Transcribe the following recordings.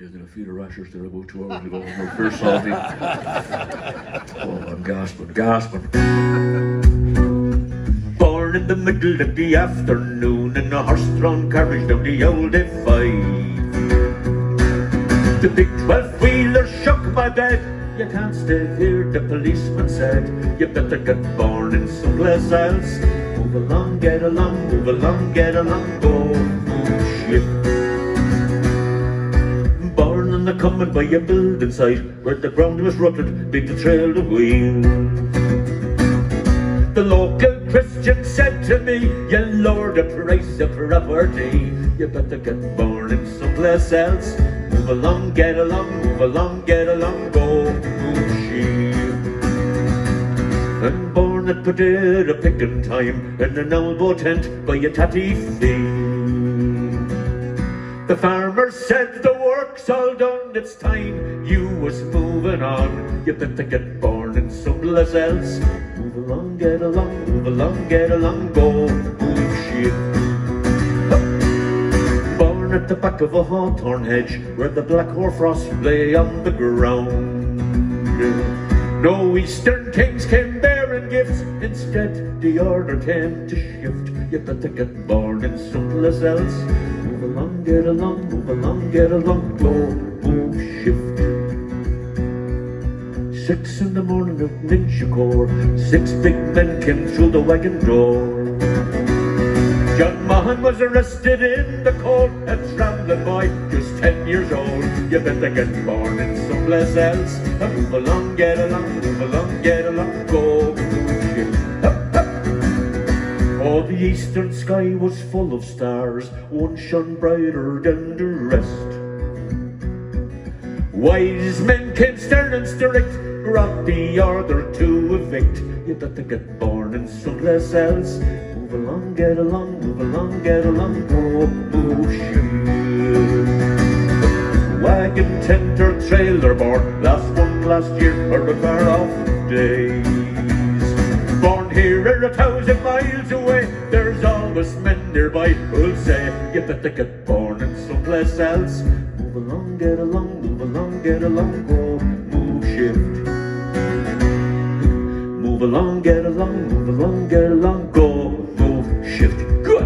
a few of the rashers there about two hours ago. Were fair salty. oh, I'm gasping, gasping. Born in the middle of the afternoon in a horse-drawn carriage down the old A5. The big 12-wheeler shook my bed. You can't stay here, the policeman said. You better get born in someplace else. Move along, get along, move along, get along, go, move shit. On by a building site where the ground was rutted, big the trail of wheels. The local Christian said to me, You lower the price of property. You better get born in someplace else. Move along, get along, move along, get along, go, move sheep. And born at potato picking time in an elbow tent by a tatty field. The farmer said the work's all done, it's time you was moving on. You better get born in someplace else. Move along, get along, move along, get along, go, move shit. Born at the back of a hawthorn hedge where the black hoarfrost lay on the ground. No eastern kings came bearing gifts, instead the order came to shift. You better get born in someplace else. Get along, move along, get along, go, move, shift. Six in the morning of Ninja Corps, six big men came through the wagon door. John Mahan was arrested in the court, a trembling boy, just ten years old. You better get born in someplace else. And move along, get along, move along, get along, go, The eastern sky was full of stars, one shone brighter than the rest. Wise men came stern and strict, brought the order to evict. You better get born in someplace else. Move along, get along, move along, get along, go, shit. Wagon, tent, or trailer born, last one last year, or a far off days. Here a thousand miles away, there's always men nearby who'll say, you better get born in someplace else. Move along, get along, move along, get along, go, move, shift. Move along, get along, move along, get along, go, move, shift. Good.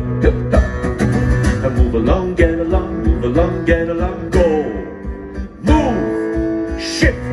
Move along, get along, move along, get along, go, move, shift.